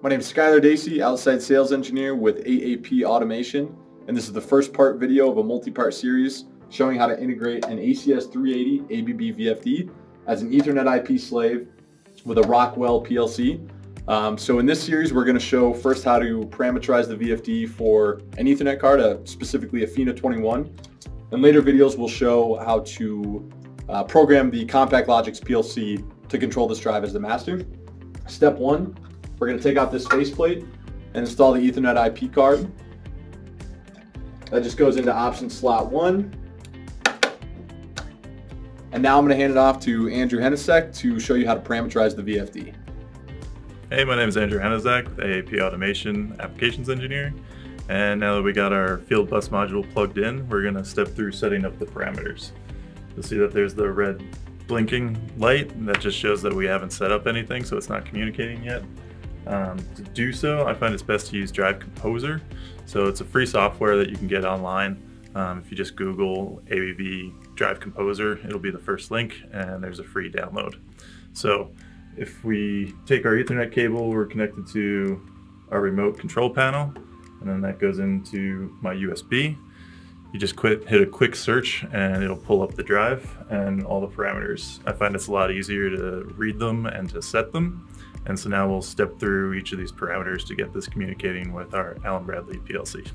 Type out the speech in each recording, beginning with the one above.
My name is Skylar Dacey, outside sales engineer with AAP Automation, and this is the first part video of a multi-part series showing how to integrate an ACS 380 ABB VFD as an Ethernet IP slave with a Rockwell PLC. Um, so in this series, we're going to show first how to parameterize the VFD for an Ethernet card, uh, specifically a FENA 21. In later videos, we'll show how to uh, program the CompactLogix PLC to control this drive as the master. Step one, we're going to take out this faceplate and install the Ethernet IP card. That just goes into option slot one. And now I'm going to hand it off to Andrew Hennesek to show you how to parameterize the VFD. Hey, my name is Andrew Hennesek, AAP Automation Applications Engineer. And now that we got our field bus module plugged in, we're going to step through setting up the parameters. You'll see that there's the red blinking light that just shows that we haven't set up anything, so it's not communicating yet. Um, to do so, I find it's best to use Drive Composer. So it's a free software that you can get online. Um, if you just Google ABB Drive Composer, it'll be the first link and there's a free download. So if we take our ethernet cable, we're connected to our remote control panel and then that goes into my USB. You just quit, hit a quick search and it'll pull up the drive and all the parameters. I find it's a lot easier to read them and to set them. And so now we'll step through each of these parameters to get this communicating with our Allen Bradley PLC.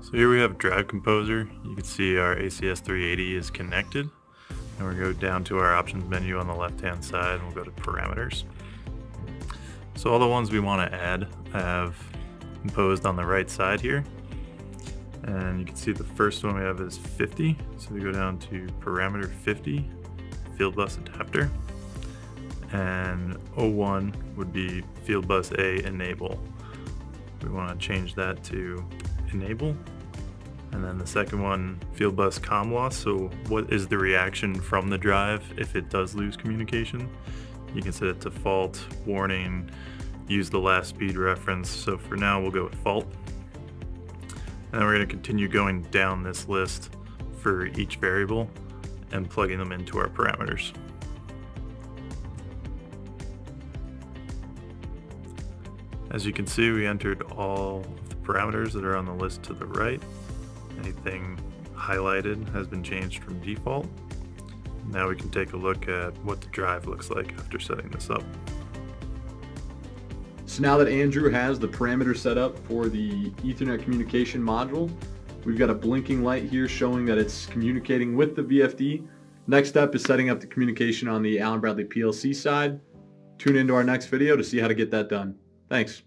So here we have Drive Composer. You can see our ACS 380 is connected. And we go down to our options menu on the left hand side and we'll go to parameters. So all the ones we want to add I have imposed on the right side here. And you can see the first one we have is 50. So we go down to parameter 50, field bus adapter and 01 would be field bus A enable. We want to change that to enable. And then the second one, field bus com loss. So what is the reaction from the drive if it does lose communication? You can set it to fault, warning, use the last speed reference. So for now, we'll go with fault. And then we're going to continue going down this list for each variable and plugging them into our parameters. As you can see, we entered all the parameters that are on the list to the right. Anything highlighted has been changed from default. Now we can take a look at what the drive looks like after setting this up. So now that Andrew has the parameter set up for the Ethernet communication module, we've got a blinking light here showing that it's communicating with the VFD. Next step is setting up the communication on the Allen Bradley PLC side. Tune into our next video to see how to get that done. Thanks.